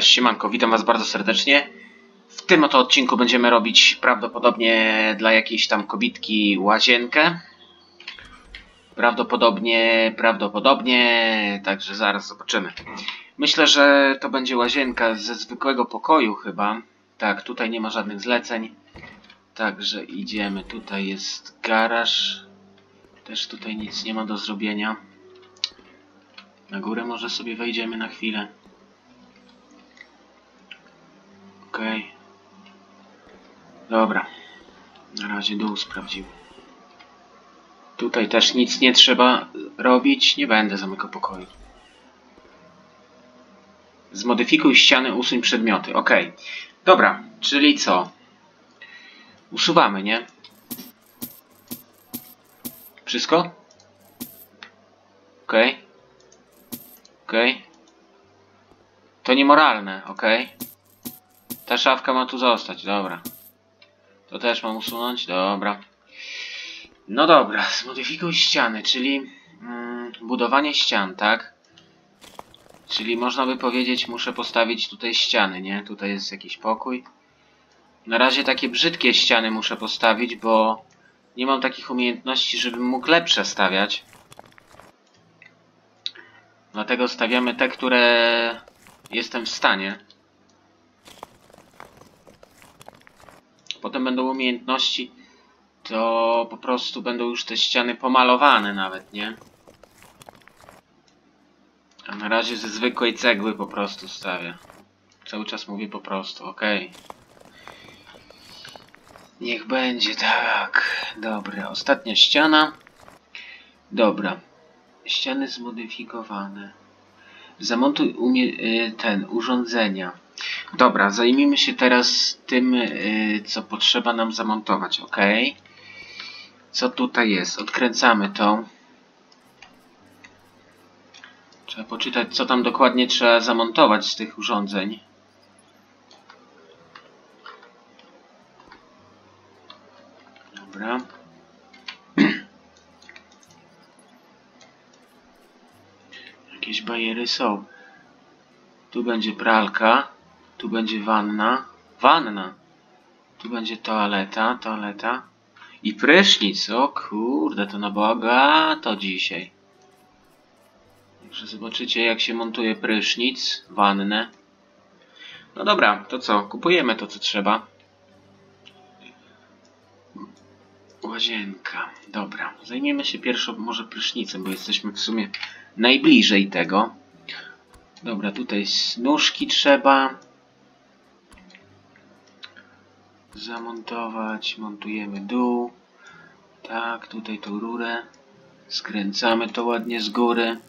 Cześć, siemanko, witam was bardzo serdecznie. W tym oto odcinku będziemy robić prawdopodobnie dla jakiejś tam kobitki łazienkę. Prawdopodobnie, prawdopodobnie, także zaraz zobaczymy. Myślę, że to będzie łazienka ze zwykłego pokoju chyba. Tak, tutaj nie ma żadnych zleceń. Także idziemy, tutaj jest garaż. Też tutaj nic nie ma do zrobienia. Na górę może sobie wejdziemy na chwilę. Okej. Dobra. Na razie dół sprawdził. Tutaj też nic nie trzeba robić. Nie będę zamykał pokoju. Zmodyfikuj ściany, usuń przedmioty. Okej. Dobra, czyli co? Usuwamy, nie? Wszystko? Okej. Okej. To niemoralne, okej. Ta szafka ma tu zostać, dobra. To też mam usunąć, dobra. No dobra, zmodyfikuj ściany, czyli mm, budowanie ścian, tak? Czyli można by powiedzieć, muszę postawić tutaj ściany, nie? Tutaj jest jakiś pokój. Na razie takie brzydkie ściany muszę postawić, bo nie mam takich umiejętności, żebym mógł lepsze stawiać. Dlatego stawiamy te, które jestem w stanie. Potem będą umiejętności, to po prostu będą już te ściany pomalowane nawet, nie? A na razie ze zwykłej cegły po prostu stawię. Cały czas mówię po prostu, okej. Niech będzie tak. Dobra, ostatnia ściana. Dobra. Ściany zmodyfikowane. Zamontuj y, ten urządzenia. Dobra, zajmijmy się teraz tym, y, co potrzeba nam zamontować, ok? Co tutaj jest? Odkręcamy to. Trzeba poczytać, co tam dokładnie trzeba zamontować z tych urządzeń. Dobra. Jakieś bajery są. Tu będzie pralka. Tu będzie wanna. Wanna. Tu będzie toaleta, toaleta. I prysznic. O kurde, to na bogato dzisiaj. Także zobaczycie jak się montuje prysznic, wannę. No dobra, to co? Kupujemy to co trzeba. Łazienka. Dobra, zajmiemy się pierwszą może prysznicem, bo jesteśmy w sumie najbliżej tego. Dobra, tutaj nóżki trzeba zamontować. Montujemy dół. Tak, tutaj tą rurę. Skręcamy to ładnie z góry.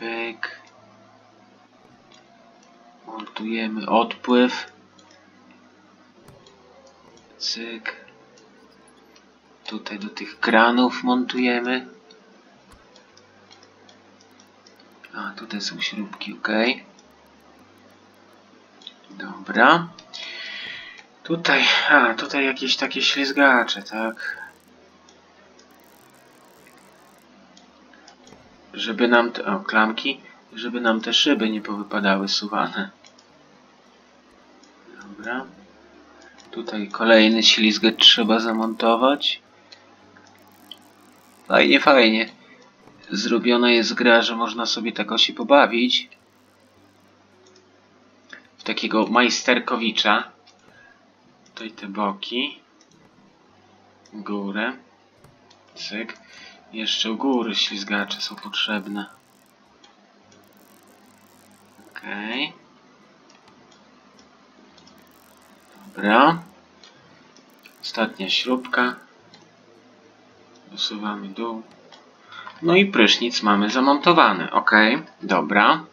Pyk. Montujemy odpływ. Cyk. Tutaj do tych kranów montujemy. A, tutaj są śrubki, ok. Dobra. Tutaj, a, tutaj jakieś takie ślizgacze, tak. Żeby nam te, o, klamki, żeby nam te szyby nie powypadały suwane. Dobra. Tutaj kolejny ślizgacz trzeba zamontować. Fajnie, fajnie. Zrobiona jest gra, że można sobie tak się pobawić. Takiego majsterkowicza. Tutaj te boki. Górę. Cyk. Jeszcze u góry ślizgacze są potrzebne. Okej. Okay. Dobra. Ostatnia śrubka. Usuwamy dół. No i prysznic mamy zamontowany. Ok, dobra.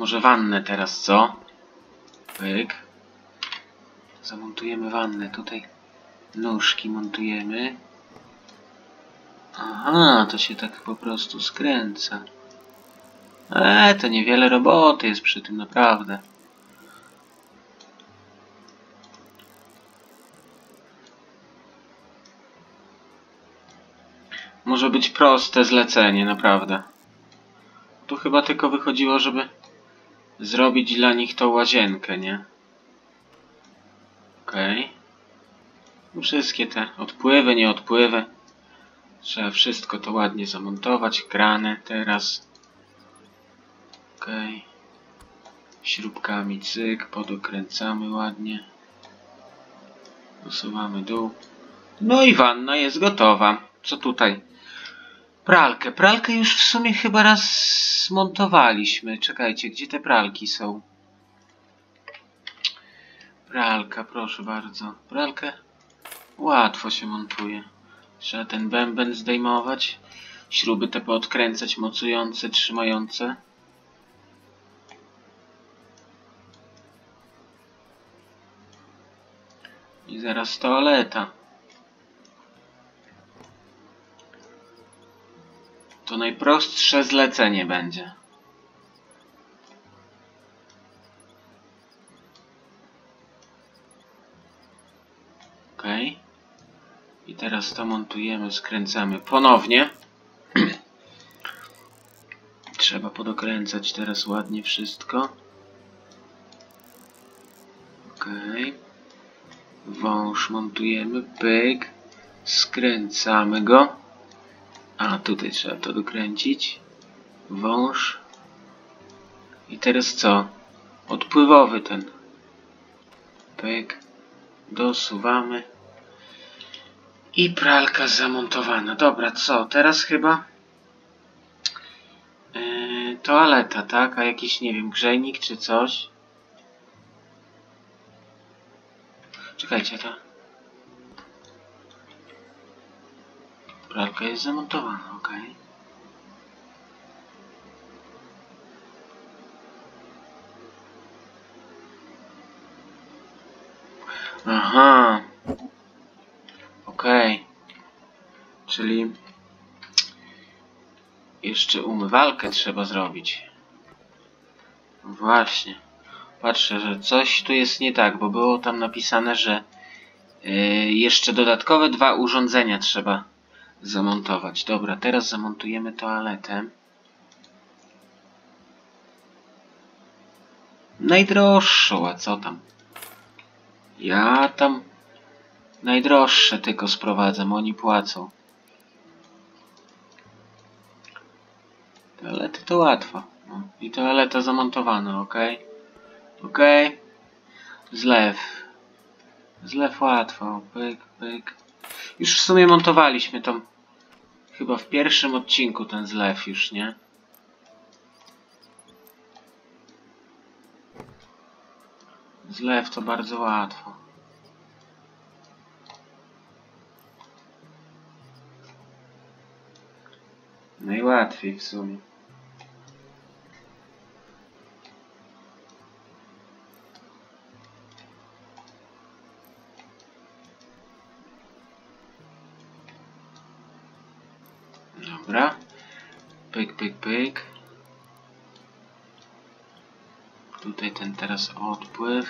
Może wannę teraz co? Pyk. Zamontujemy wannę. Tutaj nóżki montujemy. Aha, to się tak po prostu skręca. Eee, to niewiele roboty jest przy tym, naprawdę. Może być proste zlecenie, naprawdę. Tu chyba tylko wychodziło, żeby zrobić dla nich tą łazienkę, nie? Okej. Okay. Wszystkie te odpływy, nie odpływy. Trzeba wszystko to ładnie zamontować. Krany teraz. Okej. Okay. Śrubkami cyk, podokręcamy ładnie. Usuwamy dół. No i wanna jest gotowa. Co tutaj? Pralkę. Pralkę już w sumie chyba raz zmontowaliśmy. Czekajcie, gdzie te pralki są? Pralka, proszę bardzo. Pralkę łatwo się montuje. Trzeba ten bęben zdejmować. Śruby te poodkręcać, mocujące, trzymające. I zaraz toaleta. Najprostsze zlecenie będzie. Ok. I teraz to montujemy, skręcamy ponownie. Trzeba podokręcać teraz ładnie wszystko. Ok. Wąż montujemy, pyk. Skręcamy go. A, tutaj trzeba to dokręcić. Wąż. I teraz co? Odpływowy ten. Pyk. Dosuwamy. I pralka zamontowana. Dobra, co? Teraz chyba... Yy, toaleta, tak? A jakiś, nie wiem, grzejnik czy coś. Czekajcie, to... Pralka jest zamontowana, ok. Aha. Ok. Czyli jeszcze umywalkę trzeba zrobić. Właśnie. Patrzę, że coś tu jest nie tak, bo było tam napisane, że yy, jeszcze dodatkowe dwa urządzenia trzeba zamontować. Dobra, teraz zamontujemy toaletę. Najdroższą, a co tam? Ja tam najdroższe tylko sprowadzam, oni płacą. Toalety to łatwo. No. I toaleta zamontowana, ok? Ok. Zlew. Zlew łatwo. Pyk, pyk. Już w sumie montowaliśmy tą chyba w pierwszym odcinku ten zlew już, nie? Zlew to bardzo łatwo. Najłatwiej w sumie. Dobra. Pyk, pyk. Tutaj ten teraz odpływ.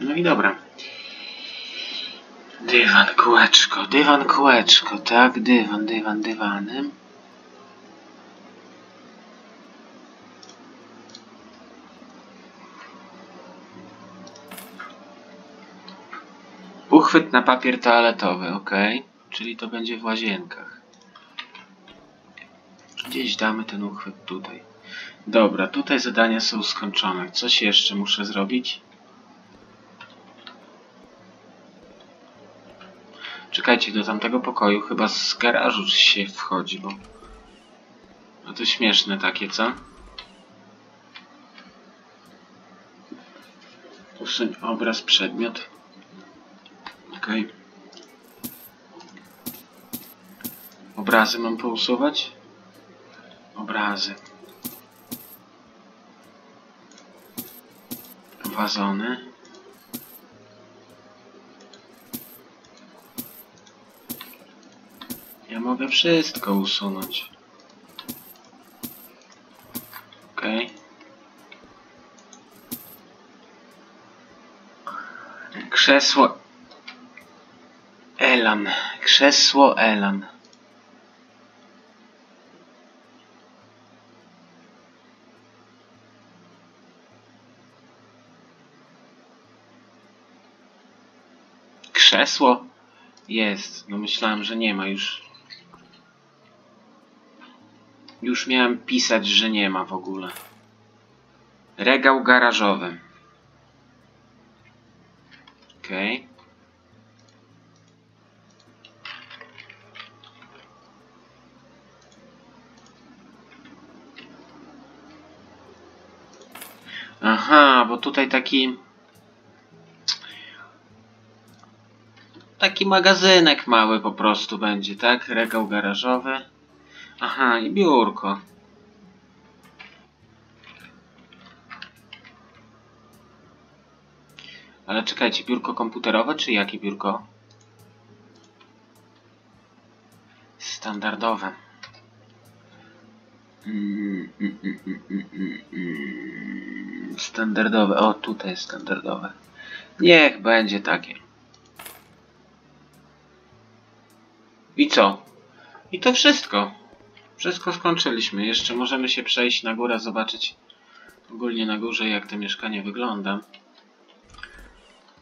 No i dobra. Dywan, kółeczko, dywan, kółeczko, tak, dywan, dywan, dywanem. Uchwyt na papier toaletowy, ok. Czyli to będzie w łazienkach. Gdzieś damy ten uchwyt tutaj. Dobra, tutaj zadania są skończone. Coś jeszcze muszę zrobić? Czekajcie, do tamtego pokoju chyba z garażu się wchodzi, bo... No to śmieszne takie, co? Usuń obraz, przedmiot. Okej. Okay. Obrazy mam pousuwać? Obrazy. Wazony. Ja mogę wszystko usunąć. Okej. Okay. Krzesło Elan. Krzesło Elan. Krzesło? Jest. No myślałem, że nie ma już. Już miałem pisać, że nie ma w ogóle. Regał garażowy. Okej. Aha, bo tutaj taki... Taki magazynek mały po prostu będzie, tak? Regał garażowy. Aha, i biurko. Ale czekajcie, biurko komputerowe czy jakie biurko? Standardowe. Standardowe. O, tutaj jest standardowe. Niech będzie takie. I co? I to wszystko. Wszystko skończyliśmy. Jeszcze możemy się przejść na górę, zobaczyć ogólnie na górze jak to mieszkanie wygląda.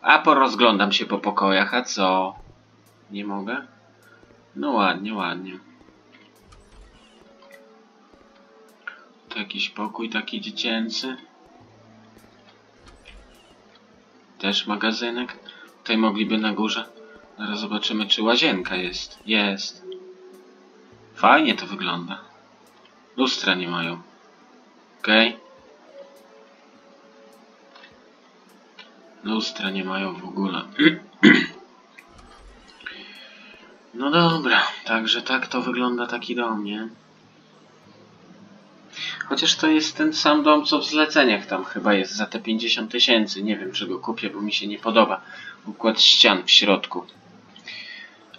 A porozglądam się po pokojach, a co? Nie mogę? No ładnie, ładnie. To jakiś pokój taki dziecięcy. Też magazynek. Tutaj mogliby na górze. Zaraz zobaczymy, czy łazienka jest. Jest. Fajnie to wygląda. Lustra nie mają. Okej. Lustra nie mają w ogóle. No dobra, także tak to wygląda taki dom, nie? Chociaż to jest ten sam dom, co w zleceniach tam chyba jest za te 50 tysięcy. Nie wiem, czy go kupię, bo mi się nie podoba układ ścian w środku.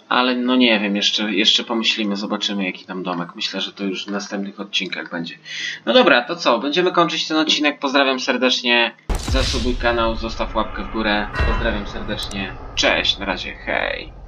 Ale no nie wiem, jeszcze, jeszcze pomyślimy, zobaczymy jaki tam domek. Myślę, że to już w następnych odcinkach będzie. No dobra, to co? Będziemy kończyć ten odcinek. Pozdrawiam serdecznie. Zasubuj kanał, zostaw łapkę w górę. Pozdrawiam serdecznie. Cześć, na razie, hej.